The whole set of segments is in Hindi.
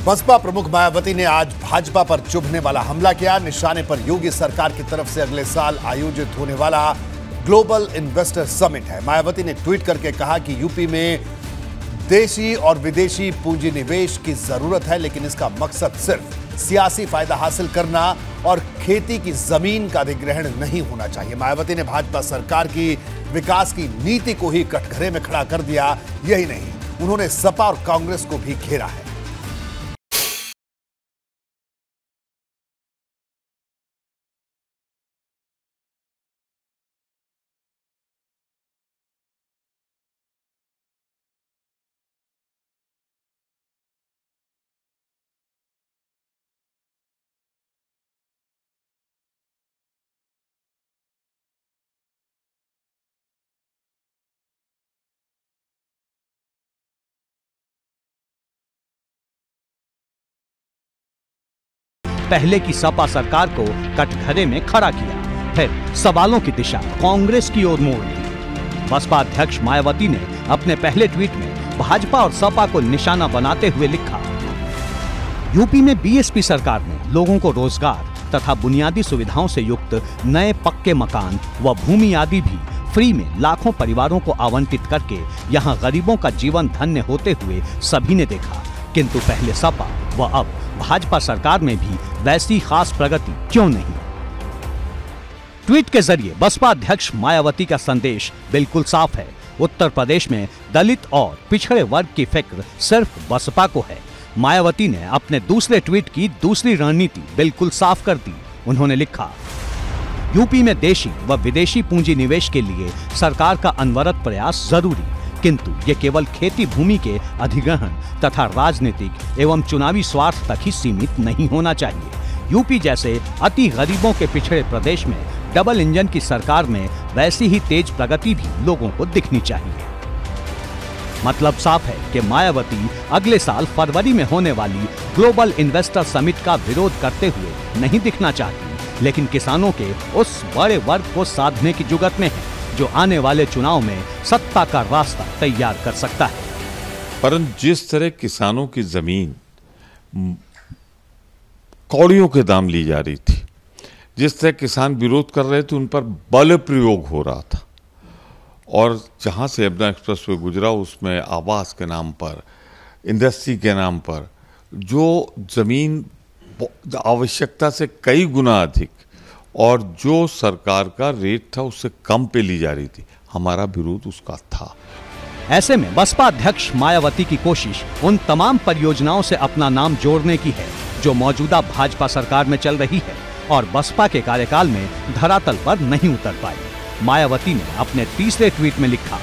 बसपा प्रमुख मायावती ने आज भाजपा पर चुभने वाला हमला किया। निशाने पर योगी सरकार की तरफ़ से अगले साल आयोजित होने वाला ग्लोबल इन्वेस्टर समिट है। मायावती ने ट्वीट करके कहा कि यूपी में देशी और विदेशी पूंजी निवेश की ज़रूरत है, लेकिन इसका मकसद सिर्फ़ सियासी फ़ायदा हासिल करना और खेती की ज़मीन का अधिग्रहण नहीं होना चाहिए। मायावती ने भाजपा सरकार की विकास की नीति को ही कटघरे में खड़ा कर दिया, यही नहीं, उन्होंने सपा और कांग्रेस को भी घेरा है। पहले की सपा सरकार को कटघरे में खड़ा किया। फिर सवालों की दिशा कांग्रेस की ओर मोड़ दी। बसपा अध्यक्ष मायावती ने अपने पहले ट्वीट में भाजपा और सपा को निशाना बनाते हुए लिखा, यूपी में बीएसपी सरकार ने लोगों को रोज़गार तथा बुनियादी सुविधाओं से युक्त नए पक्के मकान व भूमि आदि भी फ्री में लाखों परिवारों को आवंटित करके यहाँ गरीबों का जीवन धन्य होते हुए सभी ने देखा। किंतु पहले सपा व अब भाजपा सरकार में भी वैसी खास प्रगति क्यों नहीं? ट्वीट के ज़रिए बसपा अध्यक्ष मायावती का संदेश बिल्कुल साफ़ है। उत्तर प्रदेश में दलित और पिछड़े वर्ग की फ़िक्र सिर्फ़ बसपा को है। मायावती ने अपने दूसरे ट्वीट की दूसरी रणनीति बिल्कुल साफ़ कर दी, उन्होंने लिखा। यूपी में देशी व विदेशी पूंजी निवेश के लिए सरकार का अनवरत प्रयास ज़रूरी। किंतु ये केवल खेती भूमि के अधिग्रहण तथा राजनीतिक एवं चुनावी स्वार्थ तक ही सीमित नहीं होना चाहिए। यूपी जैसे अति गरीबों के पिछड़े प्रदेश में डबल इंजन की सरकार में वैसी ही तेज प्रगति भी लोगों को दिखनी चाहिए। मतलब साफ़ है कि मायावती अगले साल फरवरी में होने वाली ग्लोबल इन्वेस्टर समिट का विरोध करते हुए नहीं दिखना चाहती, लेकिन किसानों के उस बड़े वर्ग को साधने की जुगत में है। जो आने वाले चुनाव में सत्ता का रास्ता तैयार कर सकता है। परंतु जिस तरह किसानों की ज़मीन कौड़ियों के दाम ली जा रही थी, जिस तरह किसान विरोध कर रहे थे, उन पर बल प्रयोग हो रहा था। और जहाँ से यमुना एक्सप्रेस वे गुजरा, उसमें आवास के नाम पर, इंडस्ट्री के नाम पर, जो ज़मीन आवश्यकता से कई गुना अधिक और जो सरकार का रेट था उससे कम पे ली जा रही थी। हमारा विरोध उसका था। ऐसे में बसपा अध्यक्ष मायावती की कोशिश उन तमाम परियोजनाओं से अपना नाम जोड़ने की है, जो मौजूदा भाजपा सरकार में चल रही है और बसपा के कार्यकाल में धरातल पर नहीं उतर पाई। मायावती ने अपने तीसरे ट्वीट में लिखा,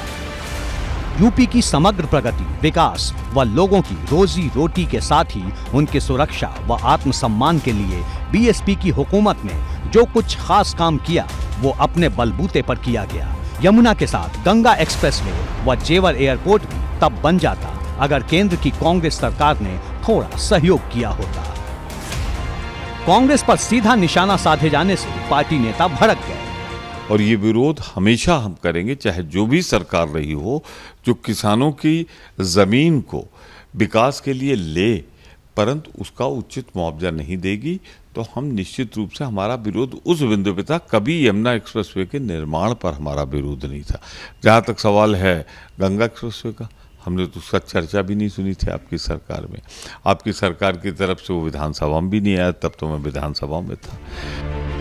यूपी की समग्र प्रगति, विकास व लोगों की रोजी रोटी के साथ ही उनकी सुरक्षा व आत्मसम्मान के लिए बीएसपी की हुकूमत ने जो कुछ खास काम किया, वो अपने बलबूते पर किया गया। यमुना के साथ गंगा एक्सप्रेसवे व जेवर एयरपोर्ट भी तब बन जाता, अगर केंद्र की कांग्रेस सरकार ने थोड़ा सहयोग किया होता। कांग्रेस पर सीधा निशाना साधे जाने से पार्टी नेता भड़क गए। और ये विरोध हमेशा हम करेंगे, चाहे जो भी सरकार रही हो, जो किसानों की ज़मीन को विकास के लिए ले, परंतु उसका उचित मुआवजा नहीं देगी तो हम निश्चित रूप से हमारा विरोध उस बिंदु पे था, कभी यमुना एक्सप्रेसवे के निर्माण पर हमारा विरोध नहीं था। जहाँ तक सवाल है गंगा एक्सप्रेसवे का, हमने तो उसका चर्चा भी नहीं सुनी थी आपकी सरकार में। आपकी सरकार की तरफ़ से वो विधानसभा में भी नहीं आया, तब तो मैं विधानसभा में था।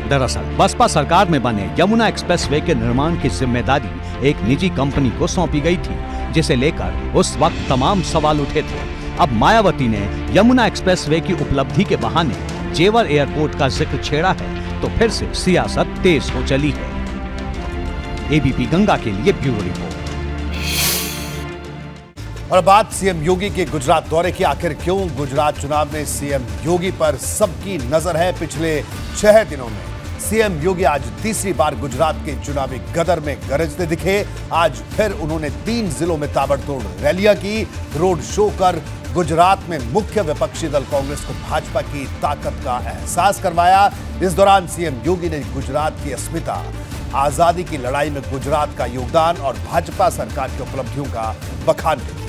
दरअसल, बसपा सरकार में बने यमुना एक्सप्रेसवे के निर्माण की ज़िम्मेदारी एक निजी कंपनी को सौंपी गई थी, जिसे लेकर उस वक्त तमाम सवाल उठे थे। अब मायावती ने यमुना एक्सप्रेसवे की उपलब्धि के बहाने जेवर एयरपोर्ट का ज़िक्र छेड़ा है तो फिर से सियासत तेज हो चली है। एबीपी गंगा के लिए ब्यूरो रिपोर्ट। और बात सीएम योगी के गुजरात दौरे की आखिर क्यों? गुजरात चुनाव में सीएम योगी पर सबकी नज़र है पिछले छह दिनों में। सीएम योगी आज तीसरी बार गुजरात के चुनावी गदर में गरजते दिखे। आज फिर उन्होंने तीन जिलों में ताबड़तोड़ रैलियाँ की, रोड शो कर गुजरात में मुख्य विपक्षी दल कांग्रेस को भाजपा की ताकत का एहसास करवाया। इस दौरान सीएम योगी ने गुजरात की अस्मिता, आज़ादी की लड़ाई में गुजरात का योगदान और भाजपा सरकार की उपलब्धियों का बखान किया।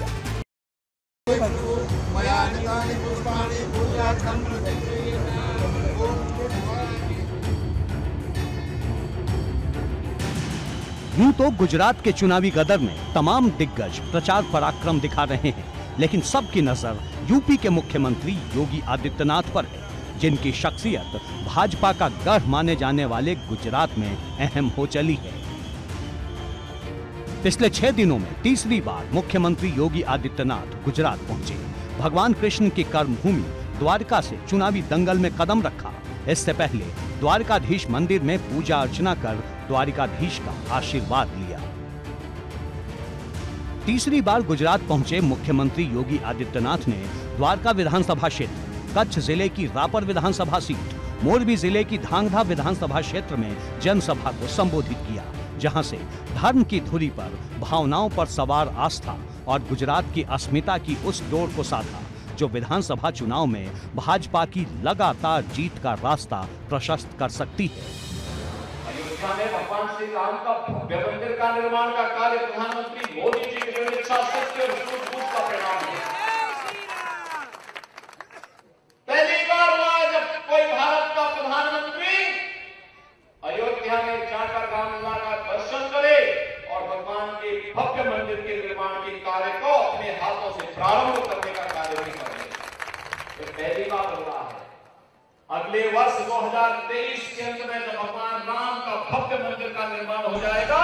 यूँ तो गुजरात के चुनावी गदर में तमाम दिग्गज प्रचार पराक्रम दिखा रहे हैं। लेकिन सबकी नज़र यूपी के मुख्यमंत्री योगी आदित्यनाथ पर है, जिनकी शख्सियत भाजपा का गढ़ माने जाने वाले गुजरात में अहम हो चली है। पिछले छह दिनों में तीसरी बार मुख्यमंत्री योगी आदित्यनाथ गुजरात पहुँचे। भगवान कृष्ण की कर्मभूमि द्वारका से चुनावी दंगल में कदम रखा। इससे पहले द्वारकाधीश मंदिर में पूजा अर्चना कर द्वारिकाधीश का आशीर्वाद लिया। तीसरी बार गुजरात पहुँचे मुख्यमंत्री योगी आदित्यनाथ ने द्वारका विधानसभा क्षेत्र, कच्छ ज़िले की रापर विधानसभा सीट, मोरबी ज़िले की धांगधा विधानसभा क्षेत्र में जनसभा को संबोधित किया, जहाँ से धर्म की धुरी पर, भावनाओं पर सवार आस्था और गुजरात की अस्मिता की उस डोर को साधा, जो विधानसभा चुनाव में भाजपा की लगातार जीत का रास्ता प्रशस्त कर सकती है। में भगवान श्री राम का भव्य मंदिर का निर्माण का कार्य प्रधानमंत्री मोदी जी की इच्छा शक्ति और सूझबूझ का परिणाम है पहली बार हुआ जब कोई भारत का प्रधानमंत्री अयोध्या में जाकर रामलला का दर्शन करे और भगवान के भव्य मंदिर के निर्माण के कार्य को अपने हाथों से प्रारंभ करने का कार्य भी करे ये पहली बार हो रहा है। अगले वर्ष 2023 के अंत में जब भगवान राम का भव्य मंदिर का निर्माण हो जाएगा?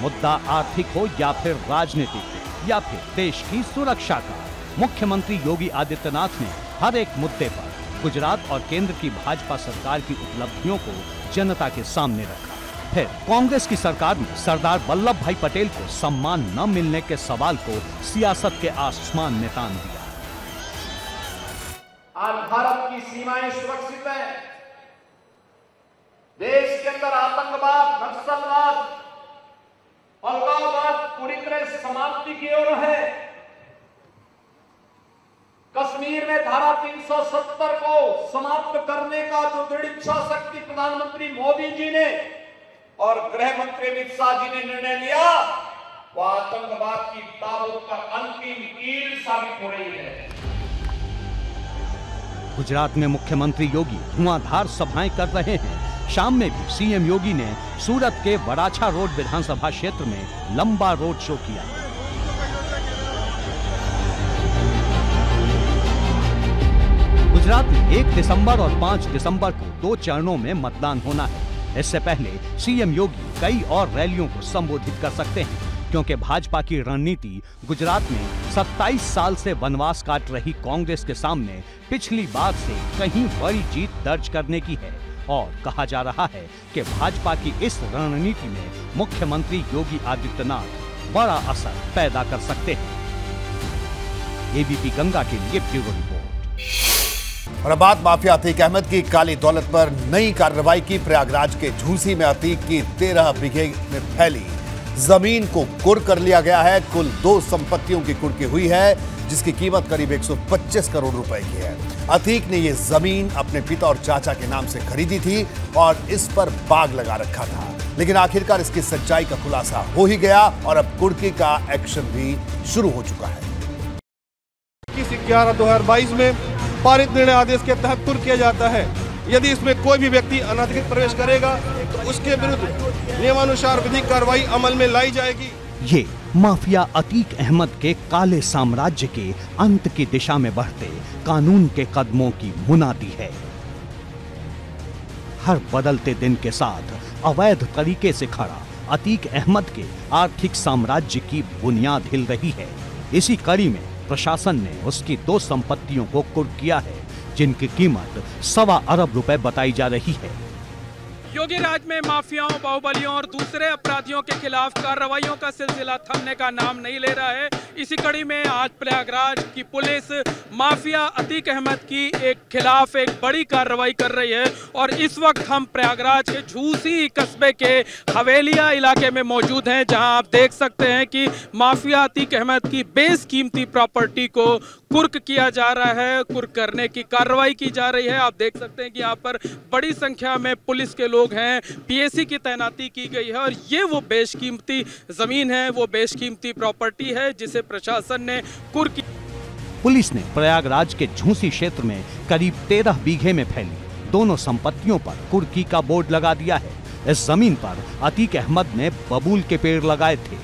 मुद्दा आर्थिक हो या फिर राजनीतिक या फिर देश की सुरक्षा का। मुख्यमंत्री योगी आदित्यनाथ ने हर एक मुद्दे पर गुजरात और केंद्र की भाजपा सरकार की उपलब्धियों को जनता के सामने रखा। फिर कांग्रेस की सरकार ने सरदार वल्लभ भाई पटेल को सम्मान न मिलने के सवाल को सियासत के आसमान में तान दिया। आज भारत की सीमाएँ सुरक्षित हैं। देश के अंदर आतंकवाद, नक्सलवाद अलगाववाद पूरी तरह समाप्ति की ओर है। कश्मीर में धारा 370 को समाप्त करने का जो दृढ़ इच्छा शक्ति प्रधानमंत्री मोदी जी ने और गृह मंत्री अमित शाह जी ने निर्णय लिया वो आतंकवाद की ताबूत का अंतिम कील साबित हो रही है। गुजरात में मुख्यमंत्री योगी धुआंधार सभाएँ कर रहे हैं। शाम में भी सीएम योगी ने सूरत के वराछा रोड विधानसभा क्षेत्र में लंबा रोड शो किया। गुजरात में एक दिसंबर और पाँच दिसंबर को दो चरणों में मतदान होना है। इससे पहले सीएम योगी कई और रैलियों को संबोधित कर सकते हैं, क्योंकि भाजपा की रणनीति गुजरात में 27 साल से वनवास काट रही कांग्रेस के सामने पिछली बार से कहीं बड़ी जीत दर्ज करने की है। और कहा जा रहा है कि भाजपा की इस रणनीति में मुख्यमंत्री योगी आदित्यनाथ बड़ा असर पैदा कर सकते हैं। एबीपी गंगा के लिए ब्यूरो रिपोर्ट। और बात माफिया अतीक अहमद की। काली दौलत पर नई कार्रवाई की। प्रयागराज के झूसी में अतीक की तेरह बीघे में फैली। ज़मीन को कुर कर लिया गया है। कुल दो संपत्तियों की कुर्की हुई है। जिसकी कीमत करीब 125 करोड़ रुपए की है। अतीक ने यह ज़मीन अपने पिता और चाचा के नाम से खरीदी थी और इस पर बाग लगा रखा था। लेकिन आखिरकार इसकी सच्चाई का खुलासा हो ही गया और अब कुर्की का एक्शन भी शुरू हो चुका है। इक्कीस ग्यारह दो हज़ार बाईस में पारित निर्णय आदेश के तहत तुर किया जाता है। यदि इसमें कोई भी व्यक्ति अनधिकृत प्रवेश करेगा तो उसके विरुद्ध नियमानुसार विधिक कार्रवाई अमल में लाई जाएगी। ये माफिया अतीक अहमद के काले साम्राज्य के अंत की दिशा में बढ़ते कानून के कदमों की मुनादी है। हर बदलते दिन के साथ अवैध तरीके से खड़ा अतीक अहमद के आर्थिक साम्राज्य की बुनियाद हिल रही है। इसी कड़ी में प्रशासन ने उसकी दो संपत्तियों को कुर्क किया है, जिनकी कीमत सवा अरब रुपए बताई जा रही है। योगी राज में माफियाओं, बाहुबलियों और दूसरे अपराधियों के खिलाफ कार्रवाइयों का सिलसिला थमने का नाम नहीं ले रहा है। इसी कड़ी में आज प्रयागराज की पुलिस माफिया अतीक अहमद की एक खिलाफ एक बड़ी कार्रवाई कर रही है और इस वक्त हम प्रयागराज के झूसी कस्बे के हवेलिया इलाके में मौजूद हैं, जहाँ आप देख सकते हैं कि माफिया अतीक अहमद की बेस कीमती प्रॉपर्टी को कुर्क किया जा रहा है, कुर्क करने की कार्रवाई की जा रही है। आप देख सकते हैं कि यहाँ पर बड़ी संख्या में पुलिस के लोग हैं, पीएसी की तैनाती की गई है और ये वो बेशकीमती ज़मीन है, वो बेशकीमती प्रॉपर्टी है जिसे प्रशासन ने कुर्क पुलिस ने प्रयागराज के झूसी क्षेत्र में करीब तेरह बीघे में फैली। दोनों संपत्तियों पर कुर्की का बोर्ड लगा दिया है। इस ज़मीन पर अतीक अहमद ने बबूल के पेड़ लगाए थे।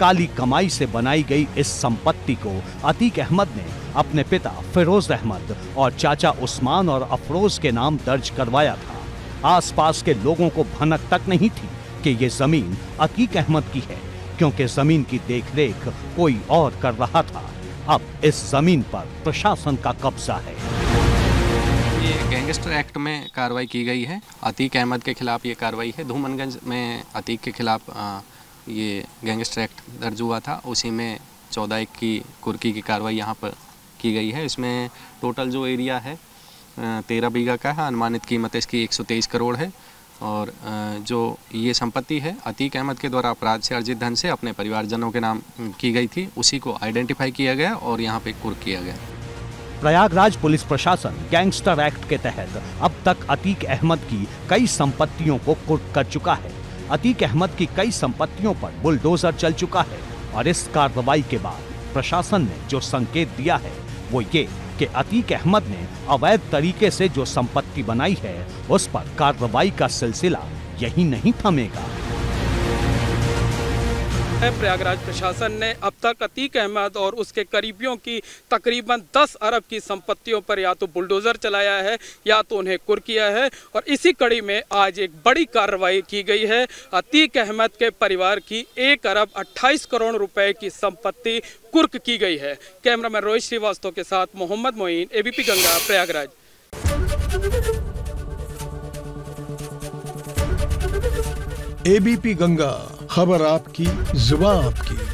काली कमाई से बनाई गई इस संपत्ति को अतीक अहमद ने अपने पिता फिरोज अहमद और चाचा उस्मान और अफरोज के नाम दर्ज करवाया था। आसपास के लोगों को भनक तक नहीं थी कि ये ज़मीन अतीक अहमद की है, क्योंकि ज़मीन की देखरेख कोई और कर रहा था। अब इस ज़मीन पर प्रशासन का कब्जा है। ये गैंगस्टर एक्ट में कार्रवाई की गई है। अतीक अहमद के खिलाफ ये कार्रवाई है। धूमनगंज में अतीक के खिलाफ ये गैंगस्टर एक्ट दर्ज हुआ था। उसी में चौदह एक की कुर्की की कार्रवाई यहाँ पर की गई है। इसमें टोटल जो एरिया है तेरह बीघा का है, अनुमानित कीमत इसकी 123 करोड़ है। और जो ये संपत्ति है, अतीक अहमद के द्वारा अपराध से अर्जित धन से अपने परिवारजनों के नाम की गई थी, उसी को आइडेंटिफाई किया गया और यहाँ पे कुर्क किया गया। प्रयागराज पुलिस प्रशासन गैंगस्टर एक्ट के तहत अब तक अतीक अहमद की कई संपत्तियों को कुर्क कर चुका है। अतीक अहमद की कई संपत्तियों पर बुलडोजर चल चुका है और इस कार्रवाई के बाद प्रशासन ने जो संकेत दिया है वो ये कि अतीक अहमद ने अवैध तरीके से जो संपत्ति बनाई है, उस पर कार्रवाई का सिलसिला यही नहीं थमेगा। प्रयागराज प्रशासन ने अब तक अतीक अहमद और उसके करीबियों की तकरीबन 10 अरब की संपत्तियों पर या तो बुलडोजर चलाया है या तो उन्हें कुर किया है और इसी कड़ी में आज एक बड़ी कार्रवाई की गई है। अतीक अहमद के परिवार की एक अरब 28 करोड़ रुपए की संपत्ति कुर्क की गई है। कैमरामैन रोहित श्रीवास्तव के साथ मोहम्मद मोइन एबीपी गंगा, प्रयागराज। एबीपी गंगा। खबर आपकी जुबा आपकी।